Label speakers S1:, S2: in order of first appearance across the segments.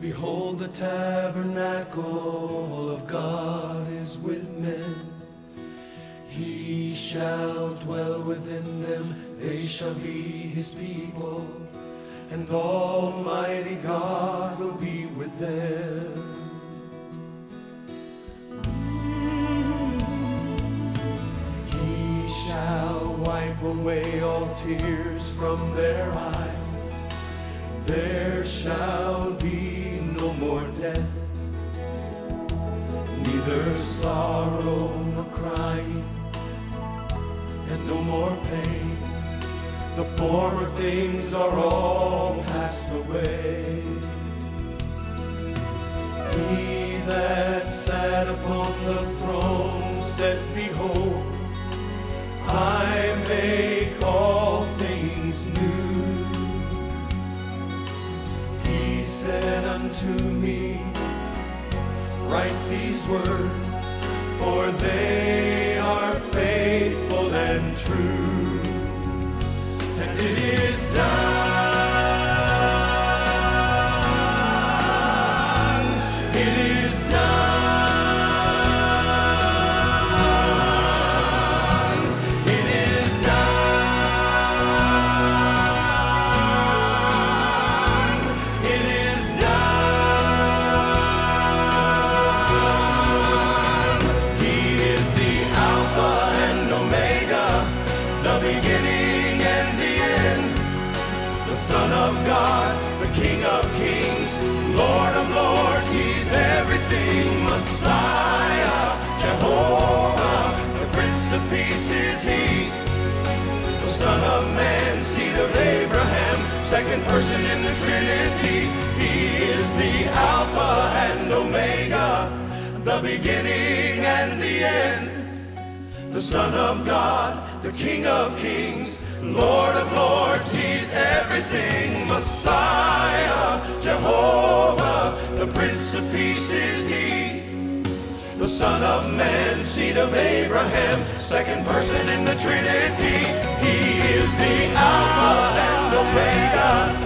S1: Behold, the tabernacle of God is with men. He shall dwell within them, they shall be his people, and Almighty God will be with them. He shall wipe away all tears from their eyes. There shall be no more death, neither sorrow nor crying, and no more pain. The former things are all passed away. He that sat upon the throne said, Behold, Write these words, for they are faithful and true. And it is person in the Trinity. He is the Alpha and Omega, the beginning and the end. The Son of God, the King of Kings, Lord of Lords. He's everything, Messiah, Jehovah, the Prince of Peace is He the Son of Man, seed of Abraham, second person in the Trinity. He is the Alpha and Omega,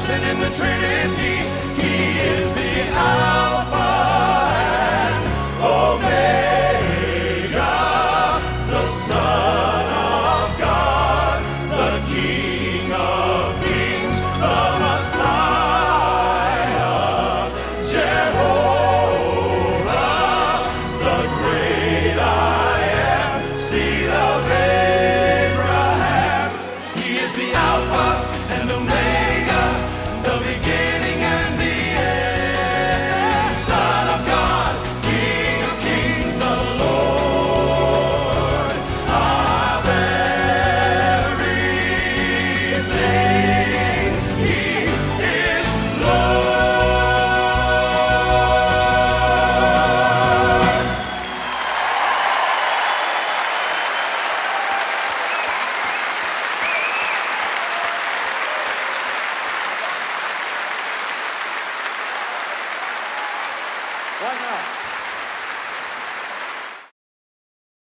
S1: person in the Trinity. Right now.